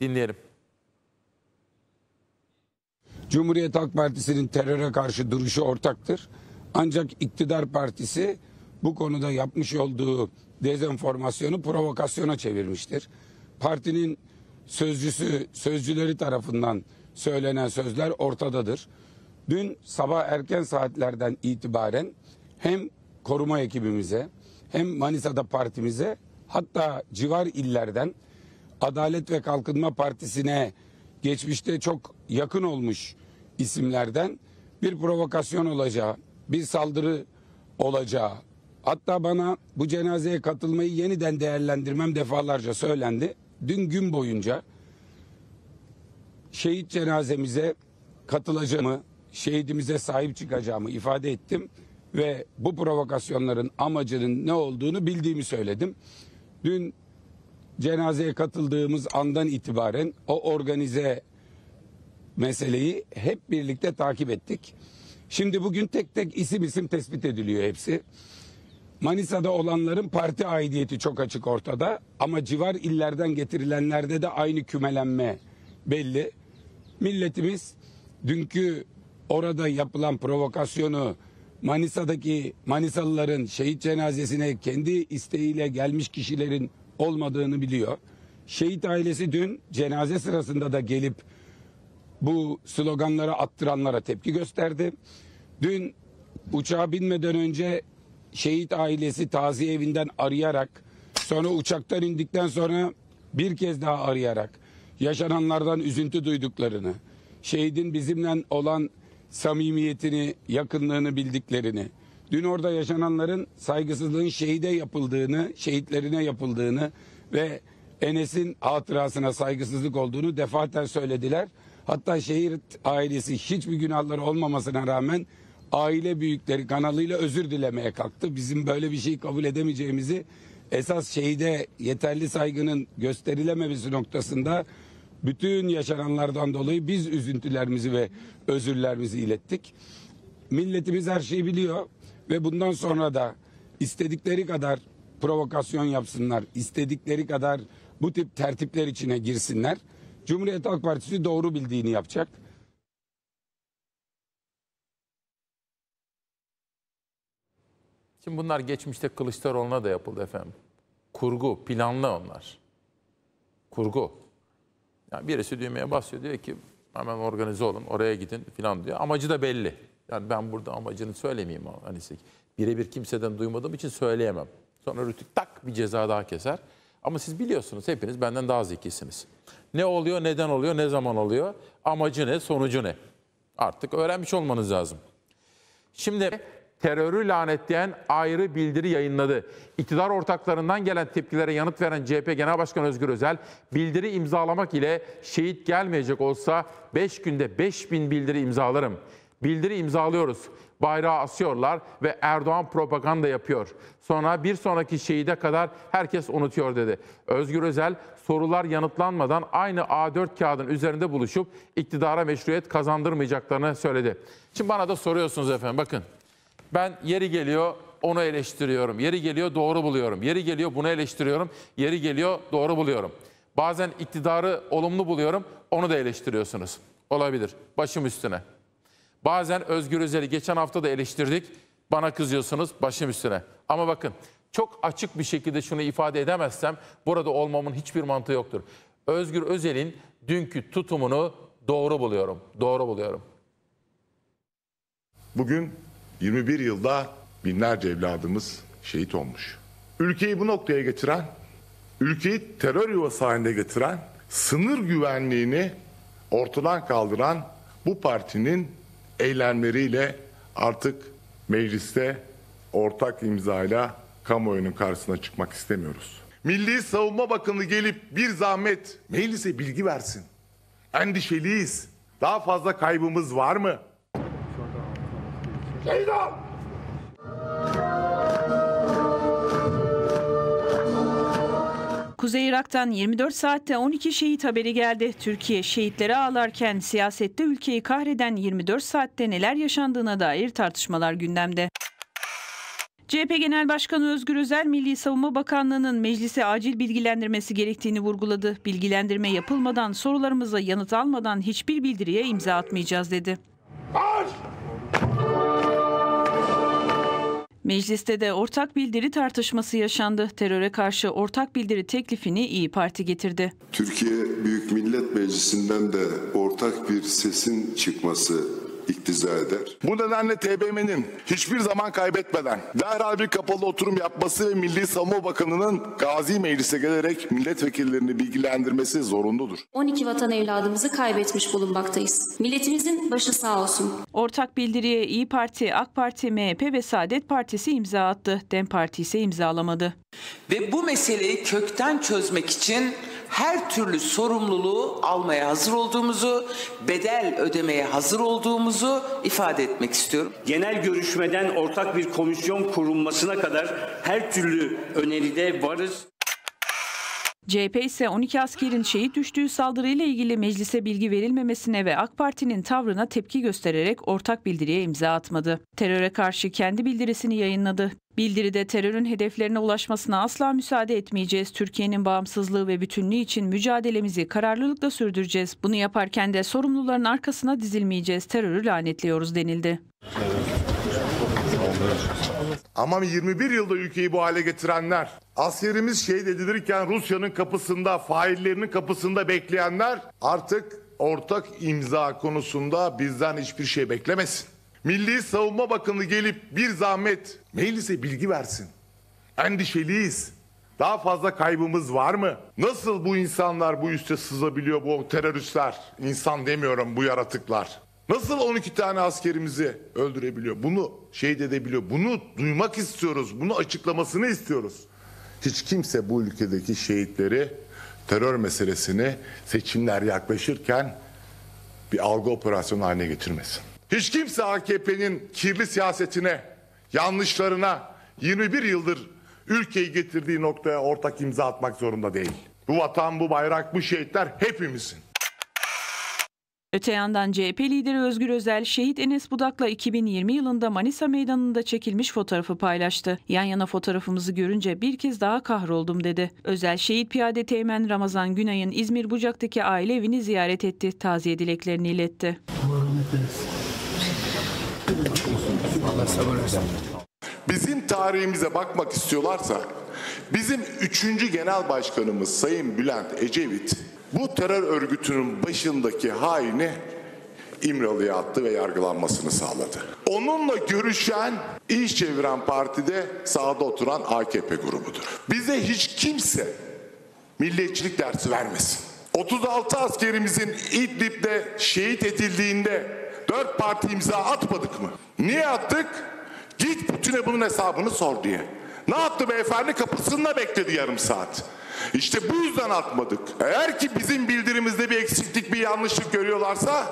Dinleyelim. Cumhuriyet Halk Partisi'nin teröre karşı duruşu ortaktır. Ancak iktidar partisi bu konuda yapmış olduğu dezenformasyonu provokasyona çevirmiştir. Partinin sözcüsü, sözcüleri tarafından söylenen sözler ortadadır. Dün sabah erken saatlerden itibaren hem koruma ekibimize hem Manisa'da partimize hatta civar illerden Adalet ve Kalkınma Partisi'ne geçmişte çok yakın olmuş isimlerden bir provokasyon olacağı, bir saldırı olacağı, hatta bana bu cenazeye katılmayı yeniden değerlendirmem defalarca söylendi. Dün gün boyunca şehit cenazemize katılacağımı, şehidimize sahip çıkacağımı ifade ettim ve bu provokasyonların amacının ne olduğunu bildiğimi söyledim. Dün cenazeye katıldığımız andan itibaren o organize meseleyi hep birlikte takip ettik. Şimdi bugün tek tek isim isim tespit ediliyor hepsi. Manisa'da olanların parti aidiyeti çok açık ortada ama civar illerden getirilenlerde de aynı kümelenme belli. Milletimiz dünkü orada yapılan provokasyonu Manisa'daki Manisalıların şehit cenazesine kendi isteğiyle gelmiş kişilerin olmadığını biliyor. Şehit ailesi dün cenaze sırasında da gelip bu sloganları attıranlara tepki gösterdi. Dün uçağa binmeden önce şehit ailesi taziye evinden arayarak sonra uçaktan indikten sonra bir kez daha arayarak yaşananlardan üzüntü duyduklarını, şehidin bizimle olan samimiyetini, yakınlığını bildiklerini, dün orada yaşananların saygısızlığın şehide yapıldığını, şehitlerine yapıldığını ve Enes'in hatırasına saygısızlık olduğunu defaten söylediler. Hatta şehir ailesi hiçbir günahları olmamasına rağmen aile büyükleri kanalıyla özür dilemeye kalktı. Bizim böyle bir şey kabul edemeyeceğimizi esas şehide yeterli saygının gösterilememesi noktasında bütün yaşananlardan dolayı biz üzüntülerimizi ve özürlerimizi ilettik. Milletimiz her şeyi biliyor ve bundan sonra da istedikleri kadar provokasyon yapsınlar, istedikleri kadar bu tip tertipler içine girsinler. Cumhuriyet Halk Partisi doğru bildiğini yapacak. Şimdi bunlar geçmişte Kılıçdaroğlu'na da yapıldı efendim. Kurgu, planlı onlar. Kurgu. Yani birisi düğmeye basıyor diyor ki hemen organize olun oraya gidin falan diyor. Amacı da belli. Yani ben burada amacını söylemeyeyim hani birebir kimseden duymadığım için söyleyemem. Sonra Rütük tak bir ceza daha keser. Ama siz biliyorsunuz hepiniz benden daha zekisiniz. Ne oluyor, neden oluyor, ne zaman oluyor, amacı ne, sonucu ne? Artık öğrenmiş olmanız lazım. Şimdi terörü lanetleyen ayrı bildiri yayınladı. İktidar ortaklarından gelen tepkilere yanıt veren CHP Genel Başkanı Özgür Özel, bildiri imzalamak ile şehit gelmeyecek olsa 5 günde 5000 bildiri imzalarım. Bildiri imzalıyoruz. Bayrağı asıyorlar ve Erdoğan propaganda yapıyor. Sonra bir sonraki şehide kadar herkes unutuyor dedi. Özgür Özel sorular yanıtlanmadan aynı A4 kağıdın üzerinde buluşup iktidara meşruiyet kazandırmayacaklarını söyledi. Şimdi bana da soruyorsunuz efendim bakın. Ben yeri geliyor onu eleştiriyorum. Yeri geliyor doğru buluyorum. Yeri geliyor bunu eleştiriyorum. Yeri geliyor doğru buluyorum. Bazen iktidarı olumlu buluyorum. Onu da eleştiriyorsunuz. Olabilir. Başım üstüne. Bazen Özgür Özel'i geçen hafta da eleştirdik. Bana kızıyorsunuz başım üstüne. Ama bakın çok açık bir şekilde şunu ifade edemezsem burada olmamın hiçbir mantığı yoktur. Özgür Özel'in dünkü tutumunu doğru buluyorum. Doğru buluyorum. Bugün 21 yılda binlerce evladımız şehit olmuş. Ülkeyi bu noktaya getiren, ülkeyi terör yuvası haline getiren, sınır güvenliğini ortadan kaldıran bu partinin eylemleriyle artık mecliste ortak imzayla kamuoyunun karşısına çıkmak istemiyoruz. Milli Savunma Bakanı gelip bir zahmet meclise bilgi versin. Endişeliyiz. Daha fazla kaybımız var mı? Kuzey Irak'tan 24 saatte 12 şehit haberi geldi. Türkiye şehitleri ağlarken siyasette ülkeyi kahreden 24 saatte neler yaşandığına dair tartışmalar gündemde. CHP Genel Başkanı Özgür Özel, Milli Savunma Bakanlığı'nın meclise acil bilgilendirmesi gerektiğini vurguladı. Bilgilendirme yapılmadan, sorularımıza yanıt almadan hiçbir bildiriye imza atmayacağız dedi. Mecliste de ortak bildiri tartışması yaşandı. Teröre karşı ortak bildiri teklifini İyi Parti getirdi. Türkiye Büyük Millet Meclisi'nden de ortak bir sesin çıkması iktiza eder. Bu nedenle TBMM'nin hiçbir zaman kaybetmeden derhal bir kapalı oturum yapması ve Milli Savunma Bakanı'nın Gazi Meclis'e gelerek milletvekillerini bilgilendirmesi zorunludur. 12 vatan evladımızı kaybetmiş bulunmaktayız. Milletimizin başı sağ olsun. Ortak bildiriye İyi Parti, AK Parti, MHP ve Saadet Partisi imza attı. DEM Parti ise imzalamadı. Ve bu meseleyi kökten çözmek için her türlü sorumluluğu almaya hazır olduğumuzu, bedel ödemeye hazır olduğumuzu ifade etmek istiyorum. genel görüşmeden ortak bir komisyon kurulmasına kadar her türlü öneride varız. CHP ise 12 askerin şehit düştüğü saldırıyla ilgili meclise bilgi verilmemesine ve AK Parti'nin tavrına tepki göstererek ortak bildiriye imza atmadı. Teröre karşı kendi bildirisini yayınladı. Bildiride terörün hedeflerine ulaşmasına asla müsaade etmeyeceğiz. Türkiye'nin bağımsızlığı ve bütünlüğü için mücadelemizi kararlılıkla sürdüreceğiz. Bunu yaparken de sorumluların arkasına dizilmeyeceğiz. Terörü lanetliyoruz denildi. Ama 21 yılda ülkeyi bu hale getirenler, askerimiz şehit edilirken Rusya'nın kapısında, faillerinin kapısında bekleyenler artık ortak imza konusunda bizden hiçbir şey beklemesin. Milli Savunma Bakanı gelip bir zahmet meclise bilgi versin. Endişeliyiz. Daha fazla kaybımız var mı? Nasıl bu insanlar bu üste sızabiliyor bu teröristler? İnsan demiyorum bu yaratıklar. Nasıl 12 tane askerimizi öldürebiliyor? Bunu şehit edebiliyor. Bunu duymak istiyoruz. Bunu açıklamasını istiyoruz. Hiç kimse bu ülkedeki şehitleri terör meselesini seçimler yaklaşırken bir algı operasyonu haline getirmesin. Hiç kimse AKP'nin kirli siyasetine, yanlışlarına 21 yıldır ülkeyi getirdiği noktaya ortak imza atmak zorunda değil. Bu vatan, bu bayrak, bu şehitler hepimizin. Öte yandan CHP lideri Özgür Özel, şehit Enes Budak'la 2020 yılında Manisa Meydanı'nda çekilmiş fotoğrafı paylaştı. Yan yana fotoğrafımızı görünce bir kez daha kahroldum dedi. Özel, şehit piyade teğmen Ramazan Günay'ın İzmir Bucak'taki aile evini ziyaret etti. Taziye dileklerini iletti. Bizim tarihimize bakmak istiyorlarsa bizim üçüncü genel başkanımız Sayın Bülent Ecevit bu terör örgütünün başındaki haini İmralı'ya attı ve yargılanmasını sağladı. Onunla görüşen, iş çeviren partide sağda oturan AKP grubudur. Bize hiç kimse milliyetçilik dersi vermesin. 36 askerimizin İdlib'de şehit edildiğinde dört parti imza atmadık mı? Niye attık? Git Putin'e bunun hesabını sor diye. Ne yaptı beyefendi? Kapısında bekledi yarım saat. İşte bu yüzden atmadık. Eğer ki bizim bildirimizde bir eksiklik, bir yanlışlık görüyorlarsa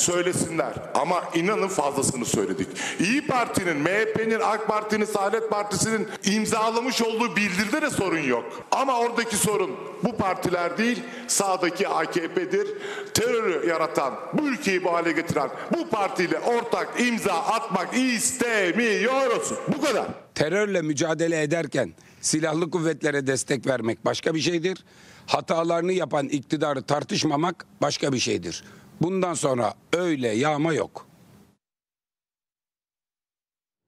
söylesinler. Ama inanın fazlasını söyledik. İyi Parti'nin, MHP'nin, AK Parti'nin, Saadet Partisi'nin imzalamış olduğu bildiride de sorun yok. Ama oradaki sorun bu partiler değil, sağdaki AKP'dir. Terörü yaratan, bu ülkeyi bu hale getiren bu partiyle ortak imza atmak istemiyoruz. Bu kadar. terörle mücadele ederken silahlı kuvvetlere destek vermek başka bir şeydir. Hatalarını yapan iktidarı tartışmamak başka bir şeydir. Bundan sonra öyle yağma yok.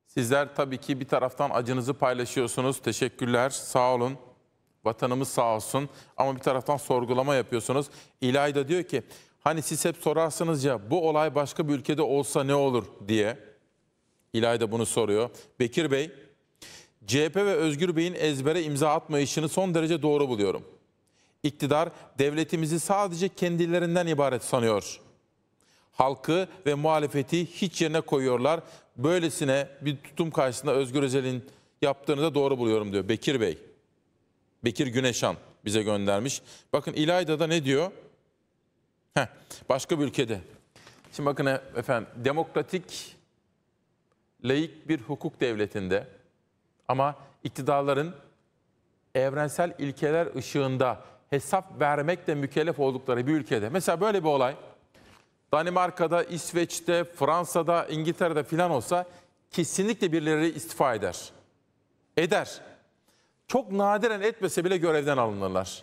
Sizler tabii ki bir taraftan acınızı paylaşıyorsunuz. Teşekkürler, sağ olun. Vatanımız sağ olsun. Ama bir taraftan sorgulama yapıyorsunuz. İlahi da diyor ki, hani siz hep sorarsınız ya bu olay başka bir ülkede olsa ne olur diye. İlahi de bunu soruyor. Bekir Bey, CHP ve Özgür Bey'in ezbere imza atmayışını son derece doğru buluyorum. İktidar devletimizi sadece kendilerinden ibaret sanıyor. Halkı ve muhalefeti hiç yerine koyuyorlar. Böylesine bir tutum karşısında Özgür Özel'in yaptığını da doğru buluyorum diyor Bekir Bey. Bekir Güneşan bize göndermiş. Bakın İlayda'da ne diyor? Heh, başka bir ülkede. Şimdi bakın e- efendim demokratik, laik bir hukuk devletinde ama iktidarların evrensel ilkeler ışığında hesap vermekle mükellef oldukları bir ülkede. Mesela böyle bir olay Danimarka'da, İsveç'te, Fransa'da, İngiltere'de filan olsa kesinlikle birileri istifa eder. Eder. Çok nadiren etmese bile görevden alınırlar.